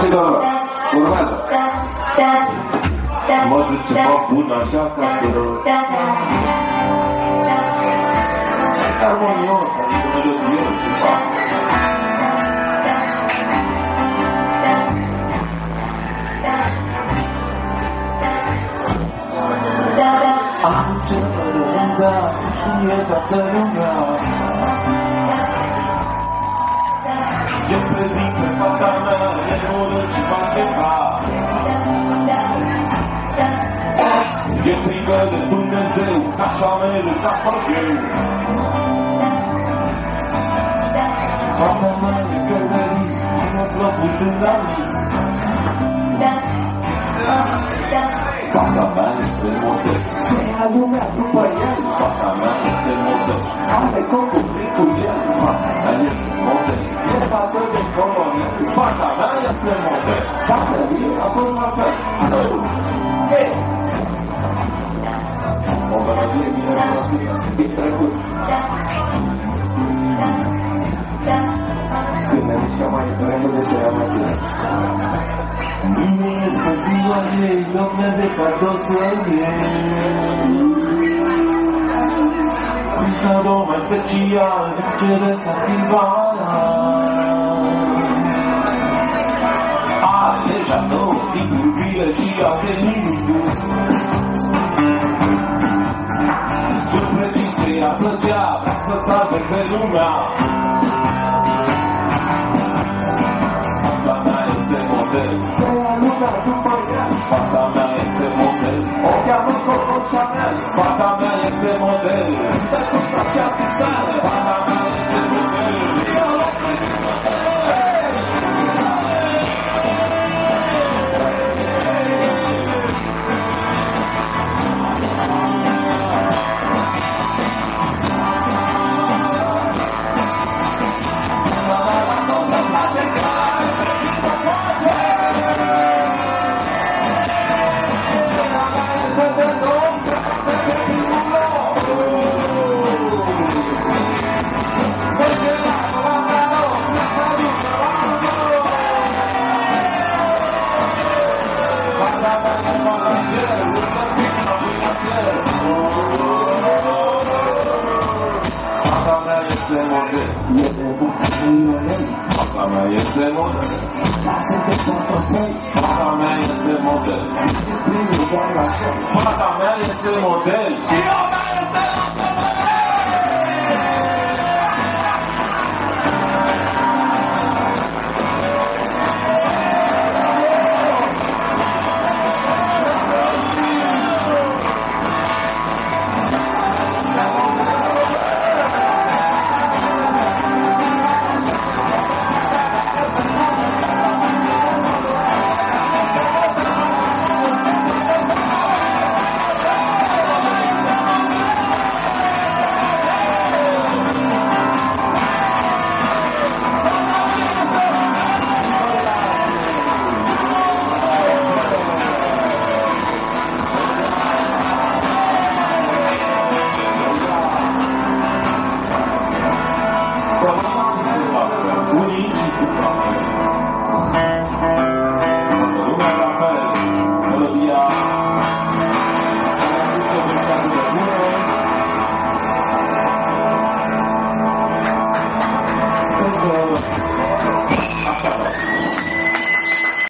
제가 오늘 모두 제법 문화샤카스로 harmoniosa y como yo digo, 아무 줄 모르는가, 후회 같다는가. Ca E frică de Dumnezeu, așa merg ca fac eu Fata mea este realist, mă plăcut în la vis Fata mea este model, se ia lumea după el Fata mea este model, are copul cu gel Fata mea este model, e fată de colonel Fata mea este model, fata mea a fost la fel Hey! O melodie bine cunoscută, din trecut Când ne mișcăm mai repede și era mai bine Mine este ziua ei, loc de cadou iubire și alte minuturi Surprinse, ea plăcea, vrea să salveze lumea. Fata mea este model. Se ia lumea după ea. Fata mea este model. O cheamă Coco Chanel Fata mea este model Bakama jest lemony Bakama jest model Bakama jest model